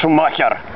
Шумахер.